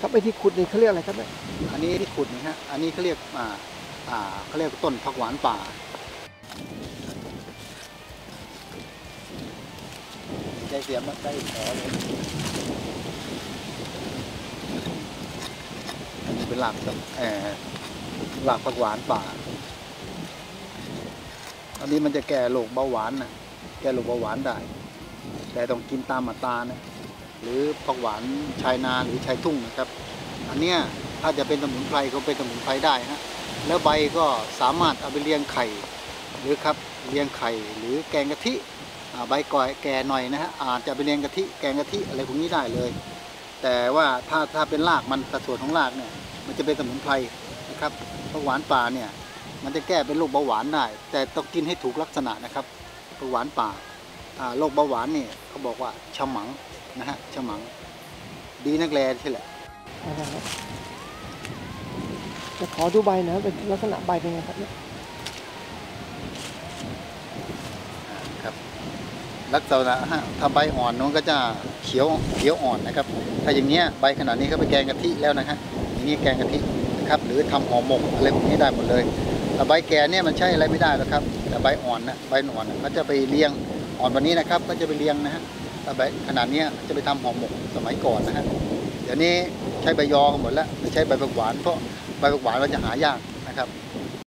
ครับไอ้ที่ขุดนี่เขาเรียกอะไรครับเนี่ยอันนี้ที่ขุดนี่ฮะ อันนี้เขาเรียกอ่าอ่าเขาเรียกต้นผักหวานป่า ใจเสียมใกล้ขอเลยอันนี้เป็นหลักเอ่อหลักผักหวานป่า อันนี้มันจะแก้โรคเบาหวานนะแก้โรคเบาหวานได้ แต่ต้องกินตามมาตานะ หรือผักหวานชายนาหรือชายทุ่งนะครับ อันเนี้ยถ้าจะเป็นสมุนไพรก็เป็นสมุนไพรได้ฮะแล้วใบก็สามารถเอาไปเลี้ยงไข่ หรือครับเลี้ยงไข่หรือแกงกะทิใบก่อยแก่หน่อยนะฮะอาจจะไปเลี้ยงกะทิแกงกะทิอะไรพวกนี้ได้เลย แต่ว่าถ้าถ้าเป็นรากมันสัดส่วนของรากเนี่ยมันจะเป็นสมุนไพรนะครับผักหวานป่าเนี่ยมันจะแก้เป็นโรคเบาหวานได้ แต่ต้องกินให้ถูกลักษณะนะครับผักหวานป่าโรคเบาหวานนี่เขาบอกว่าฉมัง นะฮะฉมัง ดีนักแลใช่แหละอ่าครับจะขอดูใบหนะครับเป็นลักษณะใบเป็นไงครับเนี่ยครับ ลักษณะฮะถ้าใบอ่อนมันก็จะเขียวเขียวอ่อนนะครับ ถ้าอย่างเงี้ยใบขนาดนี้ก็ไปแกงกะทิแล้วนะฮะอย่างนี้แกงกะทินะครับหรือทำห่อหมกอะไรพวกนี้ได้หมดเลยแต่ใบแก่เนี่ยมันใช่อะไรไม่ได้หรอกครับ แต่ใบอ่อนนะใบอ่อนน่ะเขาจะไปเลี้ยงอ่อนวันนี้นะครับ ก็จะไปเลี้ยงนะฮะ ถ้าใบขนาดนี้จะไปทำห่อหมกสมัยก่อนนะฮะเดี๋ยวนี้ใช้ใบยอกันหมดแล้วไม่ใช้ใบผักหวานเพราะใบผักหวานเราจะหายากนะครับ